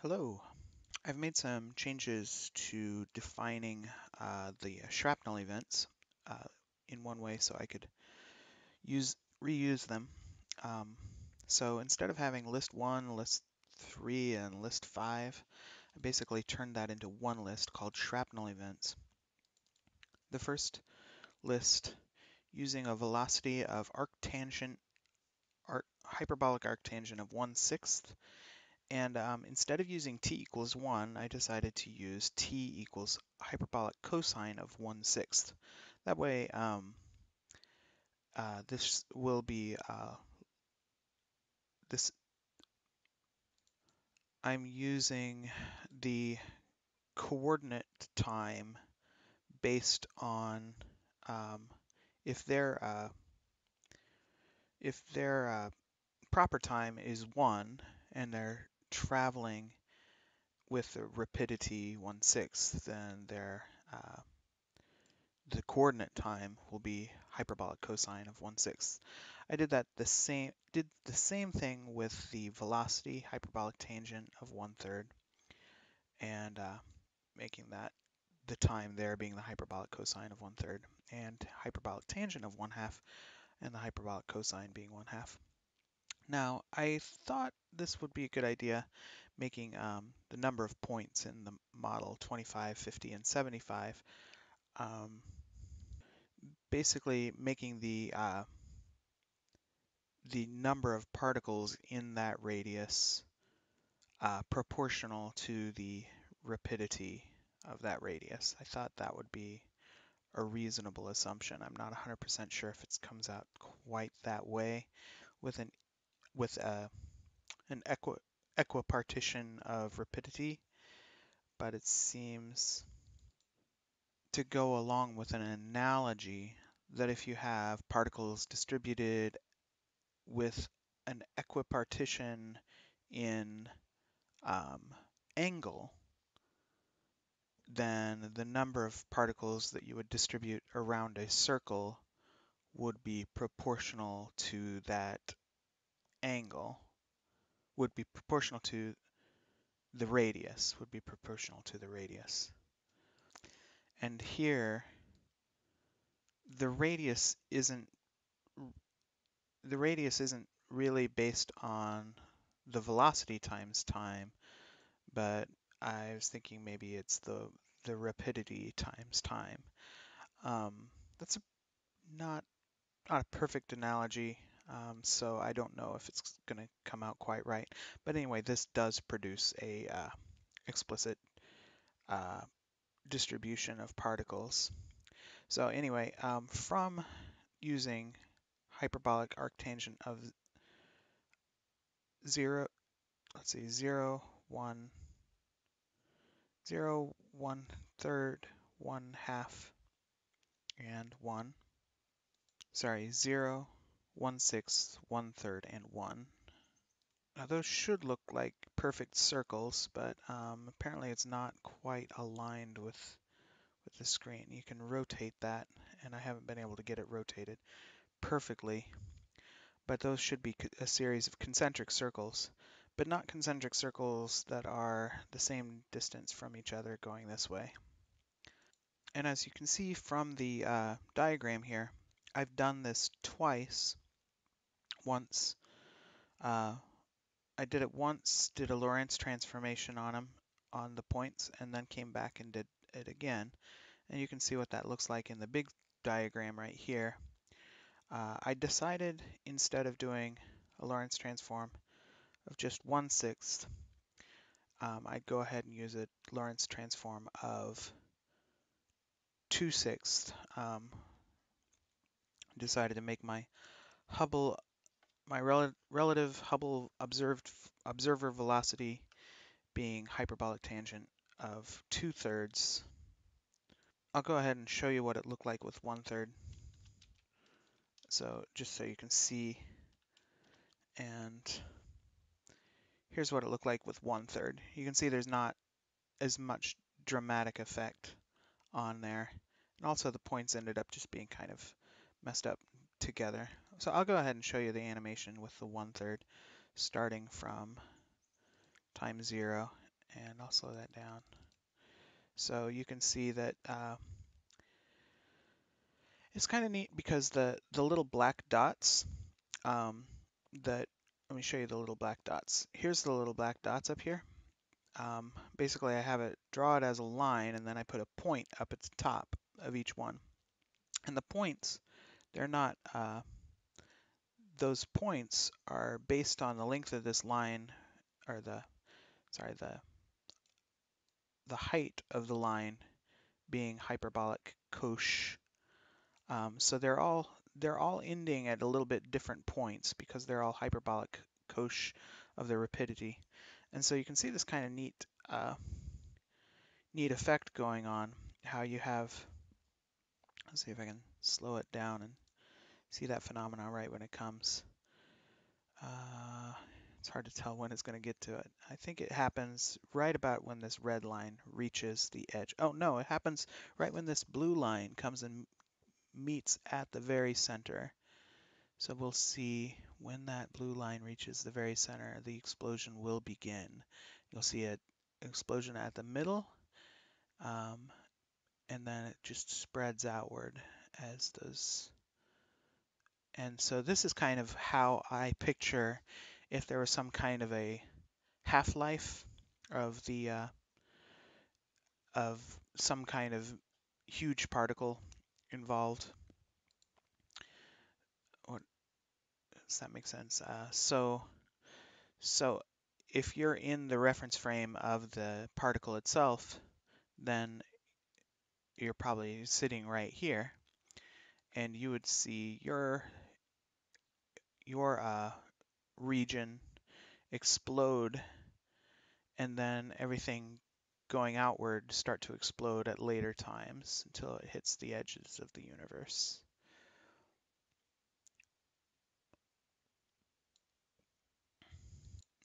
Hello. I've made some changes to defining uh, the shrapnel events uh, in one way so I could use reuse them. Um, so instead of having list 1, list 3, and list 5, I basically turned that into one list called shrapnel events. The first list using a velocity of arctangent arc, hyperbolic arctangent of 1 sixth And um, instead of using t equals 1, I decided to use t equals hyperbolic cosine of 1 sixth. That way, um, uh, this will be, uh, this, I'm using the coordinate time based on um, if their, uh, if their uh, proper time is 1 and they're traveling with the rapidity 1 sixth, then their uh, the coordinate time will be hyperbolic cosine of 1 6th. I did that the same did the same thing with the velocity hyperbolic tangent of 1 third and uh, making that the time there being the hyperbolic cosine of 1 third and hyperbolic tangent of 1 half and the hyperbolic cosine being 1 half. Now I thought this would be a good idea making um, the number of points in the model 25, 50, and 75 um, basically making the uh, the number of particles in that radius uh, proportional to the rapidity of that radius. I thought that would be a reasonable assumption. I'm not 100% sure if it comes out quite that way with an with a, an equi, equipartition of rapidity, but it seems to go along with an analogy that if you have particles distributed with an equipartition in um, angle, then the number of particles that you would distribute around a circle would be proportional to that angle, would be proportional to the radius, would be proportional to the radius. And here, the radius isn't the radius isn't really based on the velocity times time, but I was thinking maybe it's the the rapidity times time. Um, that's a, not not a perfect analogy, um, so I don't know if it's going to come out quite right. But anyway, this does produce a uh, explicit uh, distribution of particles. So anyway, um, from using hyperbolic arctangent of zero, let's see, zero, one, zero, one third, one half, and one. Sorry, zero, one sixth, one third, and one. Now those should look like perfect circles, but um, apparently it's not quite aligned with with the screen. You can rotate that, and I haven't been able to get it rotated perfectly, but those should be a series of concentric circles, but not concentric circles that are the same distance from each other going this way. And as you can see from the uh, diagram here, I've done this twice. Once uh, I did it once, did a Lorentz transformation on them, on the points, and then came back and did it again. And you can see what that looks like in the big diagram right here. Uh, I decided instead of doing a Lorentz transform of just 1 sixth, um, I'd go ahead and use a Lorentz transform of 2 sixths. Um, decided to make my Hubble my rel relative Hubble observed observer velocity being hyperbolic tangent of 2 thirds. I'll go ahead and show you what it looked like with 1 third. So just so you can see, and here's what it looked like with 1 third. You can see there's not as much dramatic effect on there. And also the points ended up just being kind of messed up together. So I'll go ahead and show you the animation with the one-third starting from time 0 and I'll slow that down. So you can see that uh, it's kind of neat because the, the little black dots um, that, let me show you the little black dots. Here's the little black dots up here. Um, basically, I have it draw it as a line, and then I put a point up at the top of each one. And the points, they're not, uh, those points are based on the length of this line, or the, sorry, the, the height of the line being hyperbolic cosh. Um, so they're all they're all ending at a little bit different points because they're all hyperbolic cosh of the rapidity. And so you can see this kind of neat uh, neat effect going on, how you have, let's see if I can slow it down and see that phenomenon right when it comes. Uh, it's hard to tell when it's going to get to it. I think it happens right about when this red line reaches the edge. Oh no, it happens right when this blue line comes and meets at the very center. So we'll see when that blue line reaches the very center, the explosion will begin. You'll see an explosion at the middle, um, and then it just spreads outward as does. And so this is kind of how I picture if there was some kind of a half-life of the uh, of some kind of huge particle involved. What does that make sense? Uh, so so if you're in the reference frame of the particle itself, then you're probably sitting right here, and you would see your your uh, region explode, and then everything going outward start to explode at later times until it hits the edges of the universe.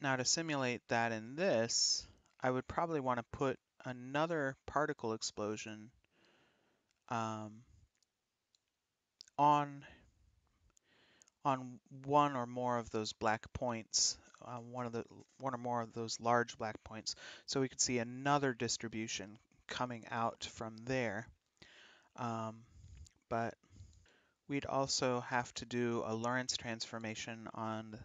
Now to simulate that in this, I would probably want to put another particle explosion um, on on one or more of those black points, uh, one of the one or more of those large black points, so we could see another distribution coming out from there. Um, but we'd also have to do a Lorentz transformation on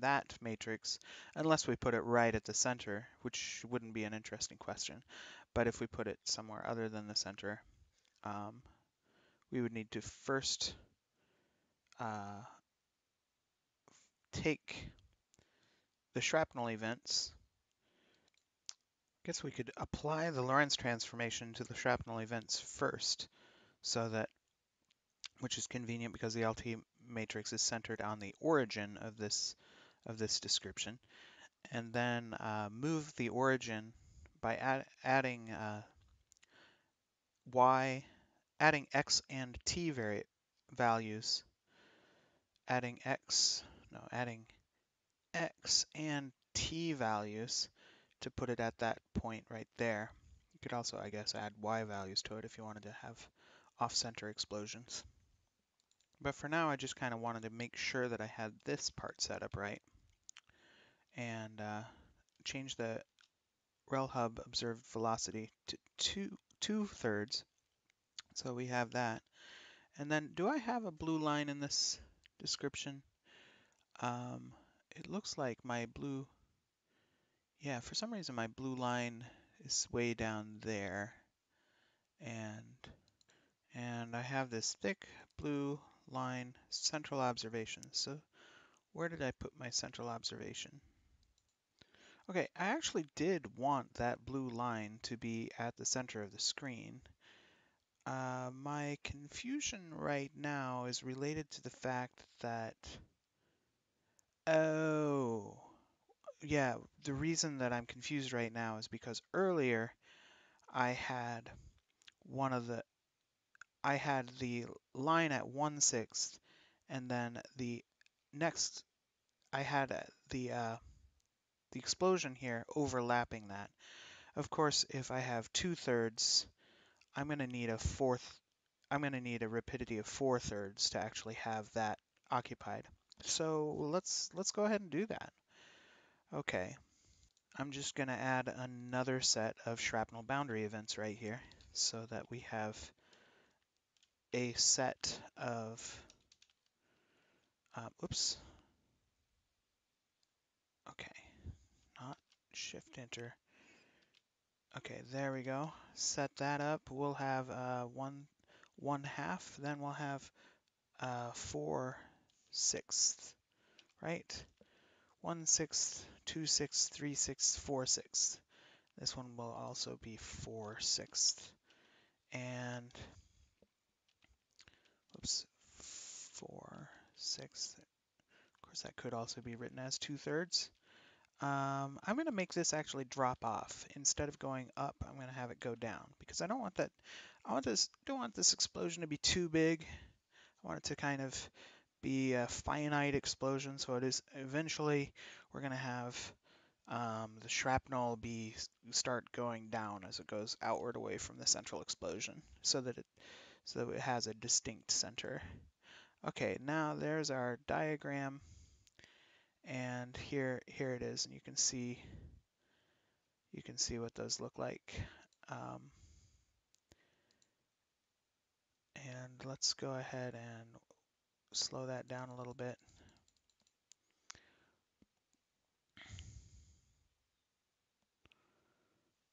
that matrix, unless we put it right at the center, which wouldn't be an interesting question. But if we put it somewhere other than the center, um, we would need to first uh, take the shrapnel events. I guess we could apply the Lorentz transformation to the shrapnel events first, so that, which is convenient because the LT matrix is centered on the origin of this of this description, and then uh, move the origin by add, adding uh, y, adding x and t values, adding x, no, adding x and t values to put it at that point right there. You could also, I guess, add y values to it if you wanted to have off-center explosions. But for now, I just kind of wanted to make sure that I had this part set up right and uh, change the rel hub observed velocity to two, two thirds. So we have that. And then do I have a blue line in this description? Um, it looks like my blue, yeah, for some reason my blue line is way down there. And, and I have this thick blue line central observation. So where did I put my central observation? Okay, I actually did want that blue line to be at the center of the screen. Uh, my confusion right now is related to the fact that, oh, yeah, the reason that I'm confused right now is because earlier I had one of the, I had the line at 1 sixth, and then the next, I had the, uh, the explosion here overlapping that. Of course, if I have two thirds, I'm going to need a fourth, I'm going to need a rapidity of four thirds to actually have that occupied. So let's let's go ahead and do that. Okay. I'm just going to add another set of shrapnel boundary events right here so that we have a set of, uh, oops, okay, not shift enter. Okay, there we go. Set that up. We'll have uh, one one half, then we'll have uh, four sixths, right? One sixth, two sixths, three sixths, four sixths. This one will also be four sixths. And, oops, four sixths. Of course, that could also be written as two thirds. Um, I'm going to make this actually drop off. Instead of going up, I'm going to have it go down because I don't want that, I want this, don't want this explosion to be too big. I want it to kind of be a finite explosion. So it is eventually we're going to have um, the shrapnel be start going down as it goes outward away from the central explosion so that it so that it has a distinct center. Okay, now there's our diagram and here here it is and you can see you can see what those look like um, and let's go ahead and slow that down a little bit.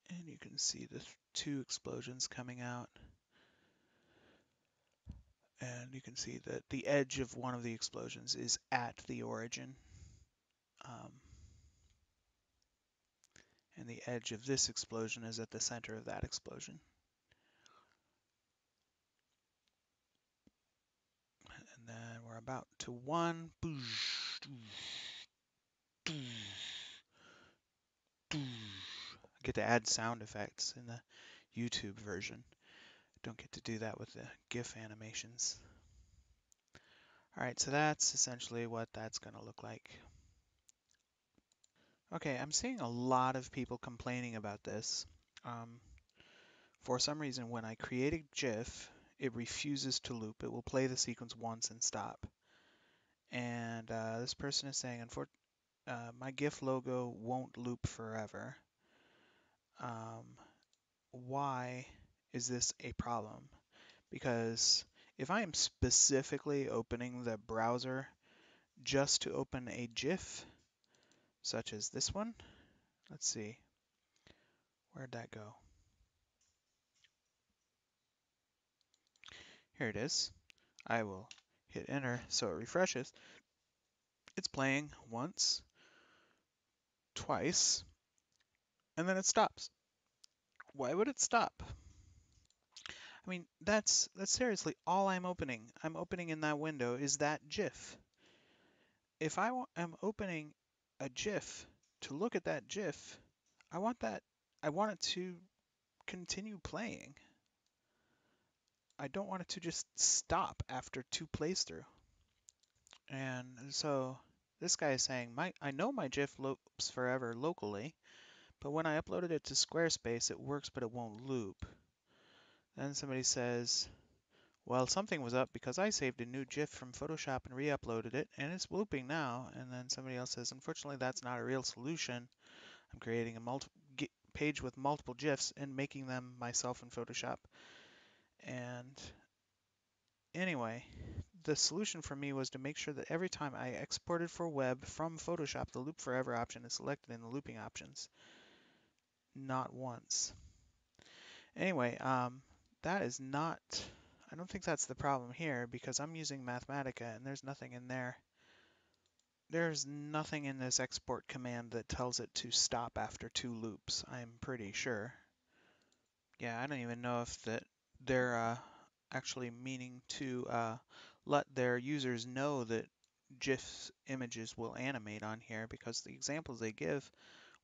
And you can see the two explosions coming out. And you can see that the edge of one of the explosions is at the origin. Um, and the edge of this explosion is at the center of that explosion. And then we're about to one. I get to add sound effects in the YouTube version. Don't get to do that with the GIF animations. All right, so that's essentially what that's going to look like. Okay, I'm seeing a lot of people complaining about this. Um, for some reason, when I create a GIF, it refuses to loop. It will play the sequence once and stop. And uh, this person is saying, uh, my GIF logo won't loop forever. Um, why is this a problem? Because if I am specifically opening the browser just to open a GIF, such as this one. Let's see. Where'd that go? Here it is. I will hit enter so it refreshes. It's playing once, twice, and then it stops. Why would it stop? I mean, that's that's seriously all I'm opening. I'm opening in that window is that GIF. If I am opening a GIF to look at that GIF, I want that, I want it to continue playing. I don't want it to just stop after two plays through. And so this guy is saying, my, I know my GIF loops forever locally, but when I uploaded it to Squarespace, it works, but it won't loop. Then somebody says, well, something was up because I saved a new GIF from Photoshop and re-uploaded it, and it's looping now. And then somebody else says, unfortunately, that's not a real solution. I'm creating a multi page with multiple GIFs and making them myself in Photoshop. And anyway, the solution for me was to make sure that every time I exported for web from Photoshop, the loop forever option is selected in the looping options, not once. Anyway, um, that is not I don't think that's the problem here because I'm using Mathematica and there's nothing in there. There's nothing in this export command that tells it to stop after two loops, I'm pretty sure. Yeah, I don't even know if that they're uh, actually meaning to uh, let their users know that GIFs images will animate on here because the examples they give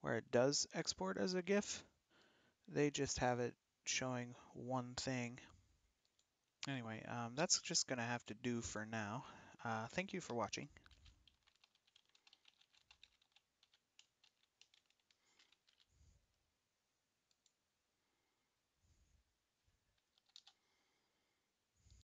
where it does export as a GIF, they just have it showing one thing. Anyway, um, that's just going to have to do for now. Uh, thank you for watching.